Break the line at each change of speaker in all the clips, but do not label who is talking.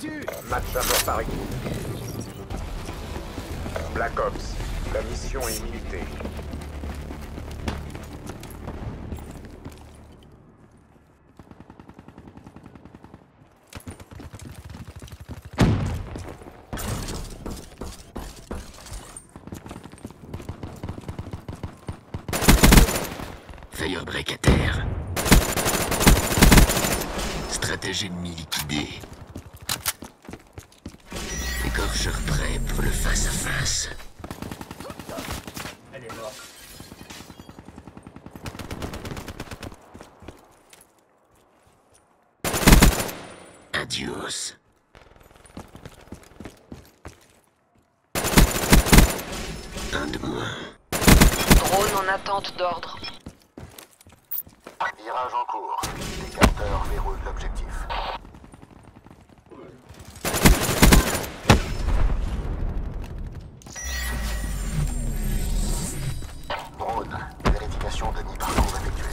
abattu
Match à mort par équipe. Black Ops, la mission est militée.
Firebreak à terre. Stratège ennemi liquidé. Écorcheur prêt pour le face-à-face.
Elle est morte.
Adios. Un de moins.
Drone en attente d'ordre.
Virage en cours. Les capteurs verrouillent l'objectif. Drone. Vérification de nid parcours effectuée.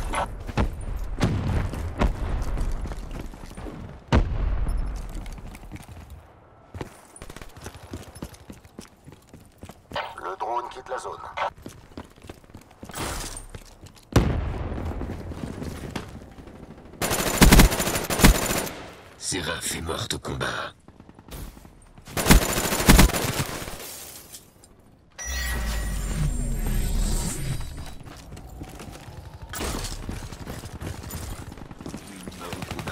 Le drone quitte la zone.
Séraph est morte au combat. Mort au combat.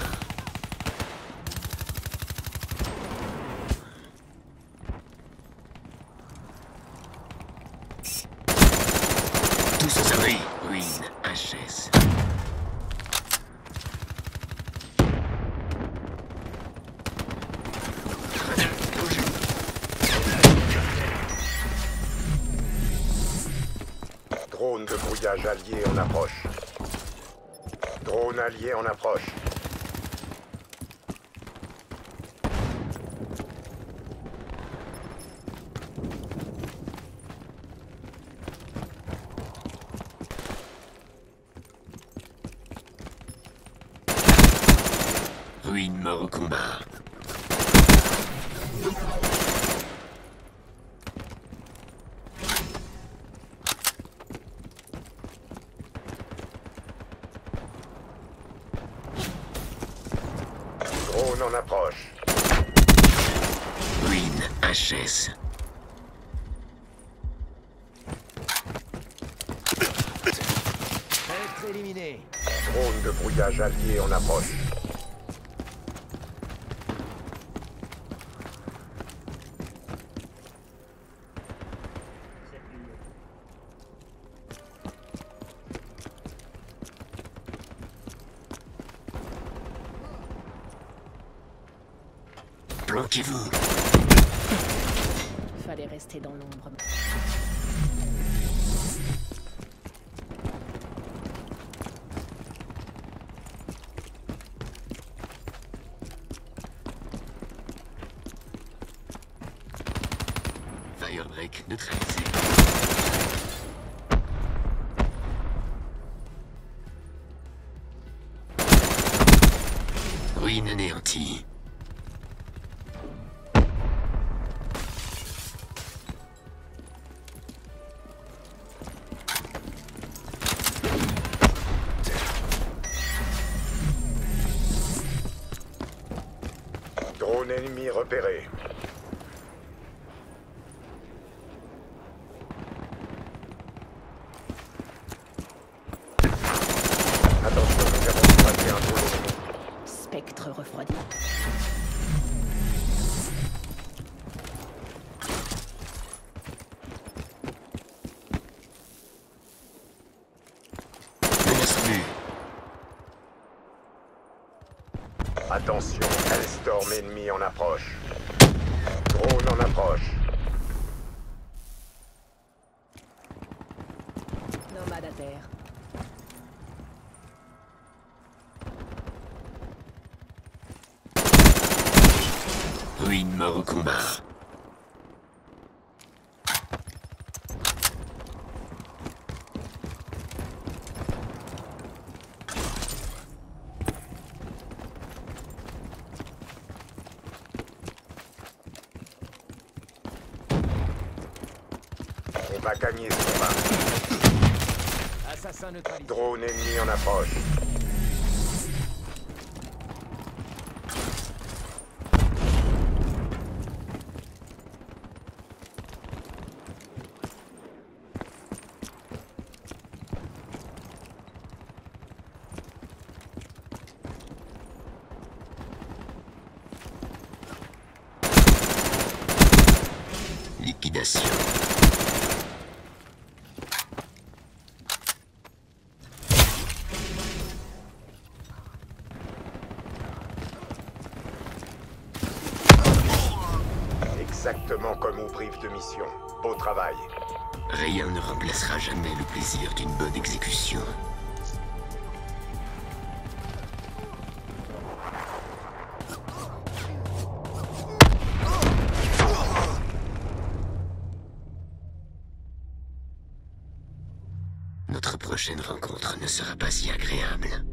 Tous aux HS.
Drone de brouillage allié en approche. Drone allié en approche.
Ruine mort au combat.
Drone en approche.
Ruine, HS.
Être éliminé.
Drone de brouillage allié en approche.
Planquez-vous.
Fallait rester dans l'ombre.
Firebreak neutralisé. Ruine anéantie.
Drone ennemi repéré. Attention, nous avons un.
Spectre refroidi.
Attention, Hellstorm ennemi en approche. Drone en approche.
Nomade à terre.
Ruine mort au combat.
Va gagner ce combat.
Assassin neutralisé.
Drone ennemi en approche.
Liquidation.
Exactement comme au brief de mission. Beau travail.
Rien ne remplacera jamais le plaisir d'une bonne exécution. Notre prochaine rencontre ne sera pas si agréable.